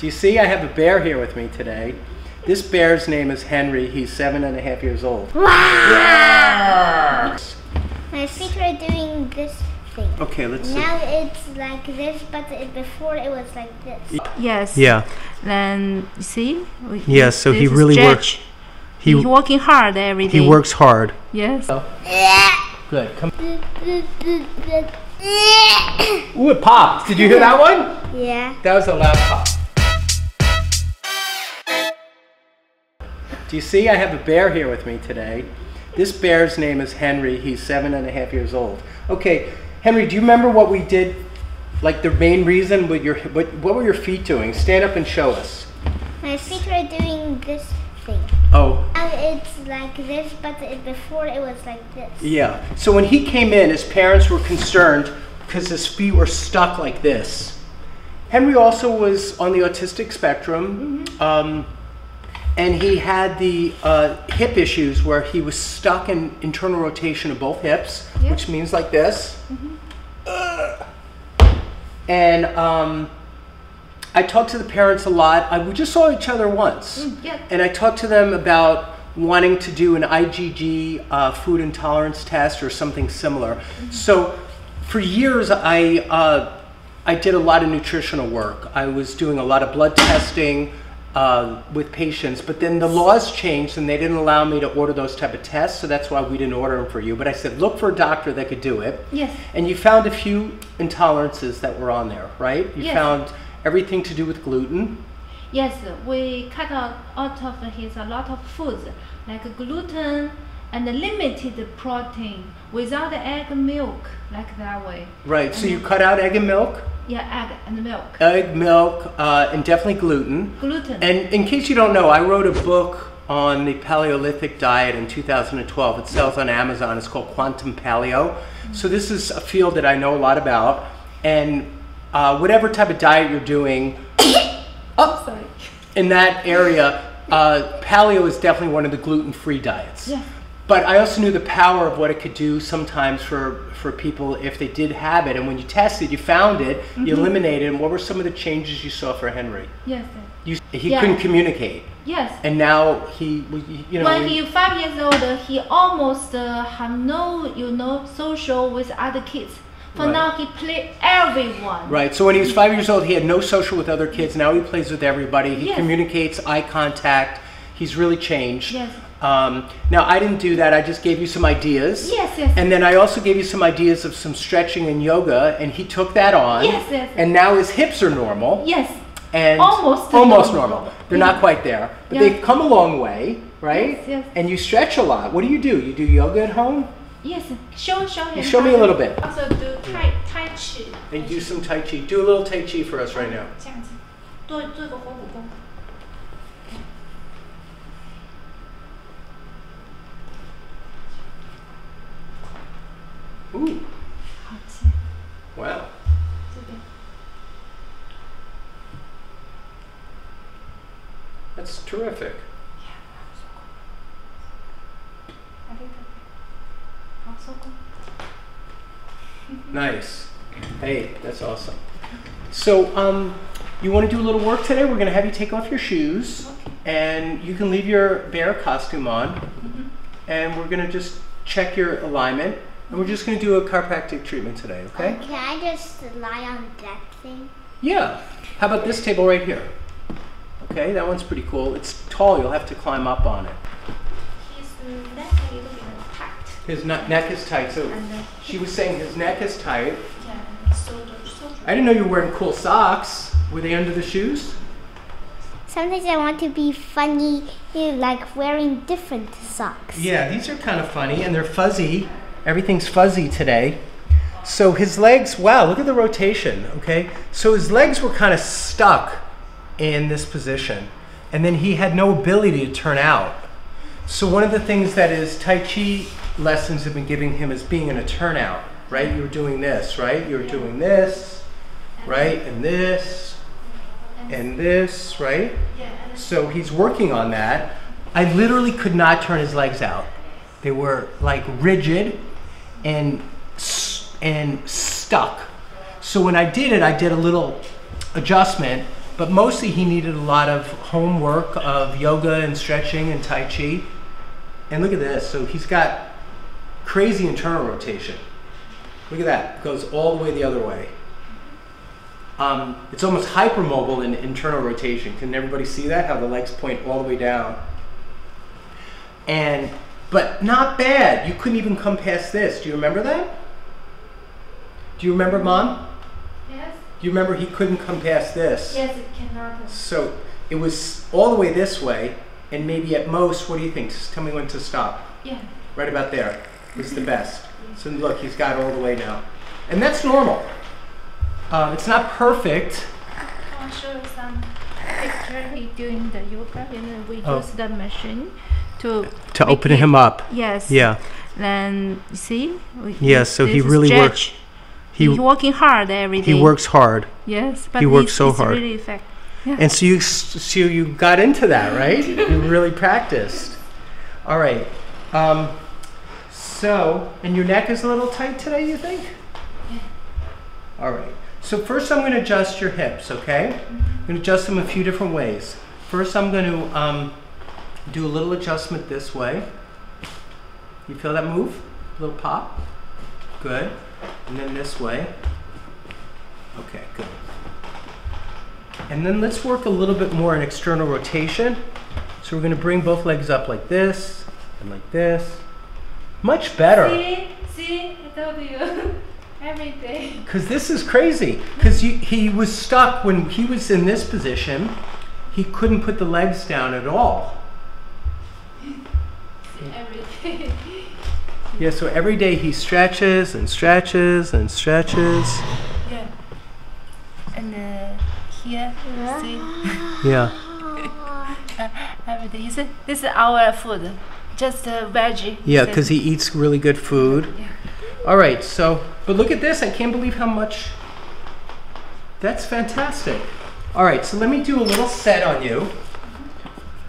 Do you see? I have a bear here with me today. This bear's name is Henry. He's seven and a half years old. My feet are doing this thing. Okay, let's see. Now it's like this, but it, before it was like this. Yes. Yeah. Then you see. We- Yeah, so he really works- He He's working hard every day. he works hard. Yes. Oh. Good. Come. Ooh, it popped. Did you hear that one? Yeah. That was a loud pop. Do you see? I have a bear here with me today. This bear's name is Henry. He's seven and a half years old. Okay, Henry, do you remember what we did? Like the main reason with your what, what were your feet doing? Stand up and show us. My feet are doing this thing. Oh, it's like this, but it, before it was like this. yeah. So when he came in, his parents were concerned because his feet were stuck like this. Henry also was on the autistic spectrum, um, and he had the uh, hip issues where he was stuck in internal rotation of both hips, Yeah. which means like this. Ugh. And um, I talked to the parents a lot. I, we just saw each other once, yeah. and I talked to them about wanting to do an IgG uh, food intolerance test or something similar. So for years, I uh, I did a lot of nutritional work. I was doing a lot of blood testing uh, with patients, but then the laws changed and they didn't allow me to order those type of tests. So that's why we didn't order them for you. But I said, look for a doctor that could do it. Yes. And you found a few intolerances that were on there, right? You Yes. found everything to do with gluten. Yes, we cut out, out of his a lot of foods like gluten and limited protein without egg and milk, like that way. Right. So you cut out egg and milk, Yeah, egg and milk. egg, milk, uh, and definitely gluten. Gluten. And in case you don't know, I wrote a book on the Paleolithic diet in 2012. It sells on Amazon. It's called Quantum Paleo. So this is a field that I know a lot about. And uh, whatever type of diet you're doing, oh, sorry. in that area, uh, paleo is definitely one of the gluten-free diets. Yeah. But I also knew the power of what it could do sometimes for, for people if they did have it. And when you tested, you found it, Mm-hmm. you eliminated. And what were some of the changes you saw for Henry? Yes. You, he Yeah. couldn't communicate, Yes. and now he, was- you know, when he- he five years old, he almost uh, have no, you know, social with other kids. For Right. now, he play everyone. right. So when he was five years old, he had no social with other kids. Now he plays with everybody. He Yes. communicates, eye contact. He's really changed. Yes. Um, now I didn't do that. I just gave you some ideas. Yes, yes. And then I also gave you some ideas of some stretching and yoga, and he took that on. Yes, yes, yes. And now his hips are normal. Yes. And Almost almost normal. normal. They're not quite there, but Yeah. they've come a long way, right? Yes, yes. And you stretch a lot. What do you do? You do yoga at home? Yes. Show, show him. Show me a little bit. Also do tai tai chi. And do some tai chi. Do a little tai chi for us right now. 这样子，做做个活补功。 Ooh. Wow. That's terrific. Nice. Hey, that's awesome. So, um, you want to do a little work today? We're going to have you take off your shoes, okay. and you can leave your bear costume on, mm -hmm. and we're going to just check your alignment and we're just going to do a chiropractic treatment today, okay? Can I just lie on that thing? Yeah. How about this table right here? Okay, that one's pretty cool. It's tall, you'll have to climb up on it. His neck a little bit tight. His ne- neck is tight, so uh, she was saying his neck is tight. yeah, shoulder, shoulder. I didn't know you were wearing cool socks. Were they under the shoes? Sometimes I want to be funny, like wearing different socks. Yeah, these are kind of funny and they're fuzzy. Everything's fuzzy today. So his legs, wow, look at the rotation, okay? So his legs were kind of stuck in this position and then he had no ability to turn out. So one of the things that his Tai Chi lessons have been giving him is being in a turnout, right? You were doing this, right? You were doing this, right? And this, and this, right? So he's working on that. I literally could not turn his legs out. They were like rigid and and stuck. So when I did it, I did a little adjustment but mostly he needed a lot of homework of yoga and stretching and Tai Chi. And look at this. So he's got crazy internal rotation. Look at that. It goes all the way the other way. Um, it's almost hypermobile in internal rotation. Can everybody see that? How the legs point all the way down. And, but not bad. You couldn't even come past this. Do you remember that? Do you remember, Mom? Yes. Do you remember he couldn't come past this? Yes, it cannot. So it was all the way this way, and maybe at most, what do you think? Just tell me when to stop. Yeah. Right about there is the best. So look, he's got all the way now. And that's normal. Um, it's not perfect. I'll show some picture he doing the yoga and then we Oh. use the machine to To open it- him up. Yes. Yeah. Then you see. we- Yeah, so he really works-. He, He working hard every day. he works hard. Yes, but he works so it's hard. really effective. Yeah. And so you, so you got into that, right? you really practiced. All right. Um, so, and your neck is a little tight today, you think? Yeah. All right. So first I'm going to adjust your hips, okay? I'm going to adjust them a few different ways. First I'm going to um, do a little adjustment this way. You feel that move? A little pop? Good. And then this way. Okay, good. And then let's work a little bit more in external rotation. So we're going to bring both legs up like this and like this. Much better. See, see, I told you every day. Because this is crazy. Because he was stuck when he was in this position. He couldn't put the legs down at all. Yeah, so every day he stretches and stretches and stretches. yeah. And uh, here, see, Yeah. every day. You see, this is our food, just uh, veggie. Yeah, because he eats really good food. Yeah. All right, so, but look at this. I can't believe how much. That's fantastic. All right, so let me do a little set on you.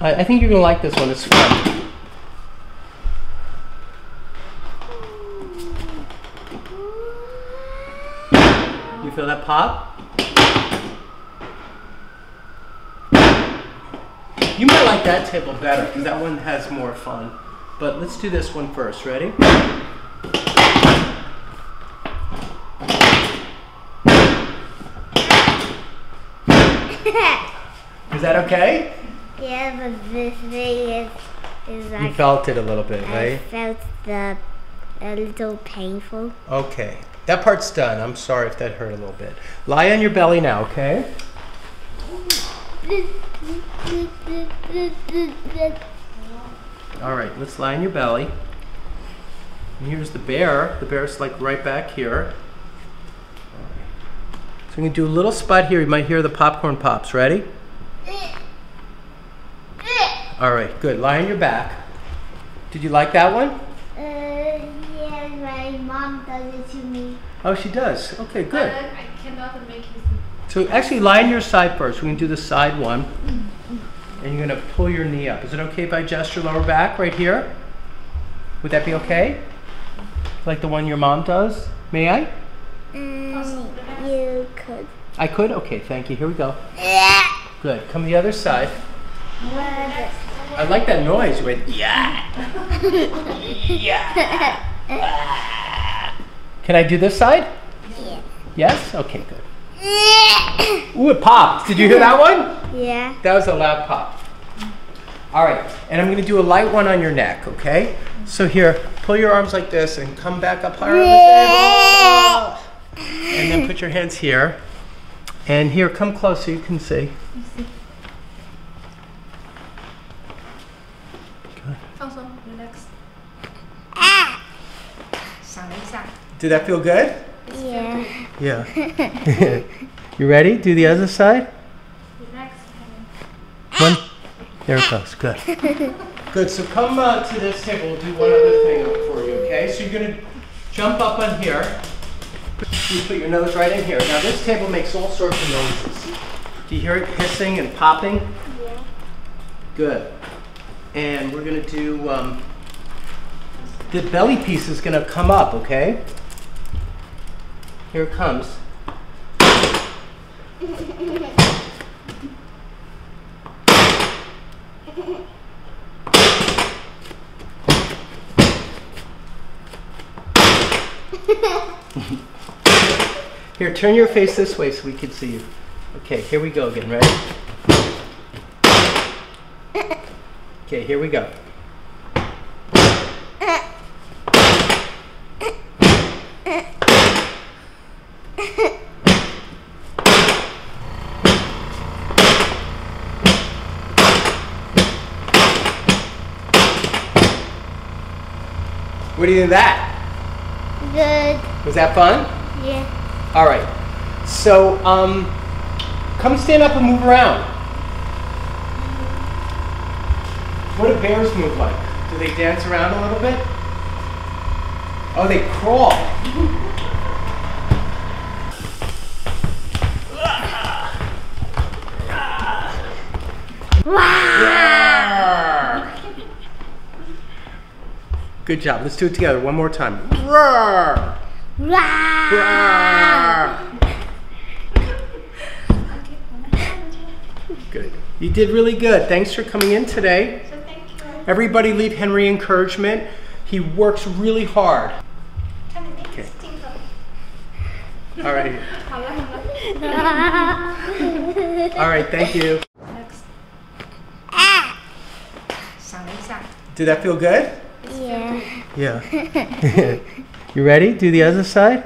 I, I think you're going to like this one. It's fun. You feel that pop? You might like that table better because that one has more fun. But let's do this one first. Ready? Is that okay? yeah, but this thing is, is You felt it a little bit, I right? felt the a little painful. Okay. That part's done. I'm sorry if that hurt a little bit. Lie on your belly now, okay? All right, let's lie on your belly. And here's the bear. The bear's like right back here. So we can do a little spot here. You might hear the popcorn pops. Ready? All right, good. Lie on your back. Did you like that one? Uh, yeah, my mom does it to me. Oh, she does. Okay, good. I cannot make it. So actually lie on your side first. We can do the side one. And you're gonna pull your knee up. Is it okay if I adjust your lower back right here? Would that be okay? Like the one your mom does? May I? Mm, you could. I could? Okay, thank you. Here we go. Good. Come to the other side. I like that noise. You went, yeah. yeah. Can I do this side? Yeah. Yes? Okay, good. Ooh, it popped. Did you hear that one? Yeah. That was a loud pop. All right, and I'm gonna do a light one on your neck, okay? So here, pull your arms like this and come back up higher on the table. And then put your hands here. And here, come close so you can see. Did that feel good? Yeah. Yeah. you ready? Do the other side? One. There it goes. Good. Good. So come uh, to this table. We'll do one other thing for you. Okay. So you're gonna jump up on here. You put your nose right in here. Now this table makes all sorts of noises. Do you hear it hissing and popping? Yeah. Good. And we're gonna do. Um, the belly piece is gonna come up. Okay. Here it comes. here, turn your face this way so we can see you. Okay, here we go again, ready? Okay, here we go. What do you think of that? Good. Was that fun? Yeah. All right. So, um, come stand up and move around. What do bears move like? Do they dance around a little bit? Oh, they crawl. Good job. Let's do it together one more time. Roar! Roar! Good. You did really good. Thanks for coming in today. So thank you. Everybody leave Henry encouragement. He works really hard. Okay. All right. All right, thank you. Ah. Did that feel good? Yeah. Yeah. you ready? Do the other side?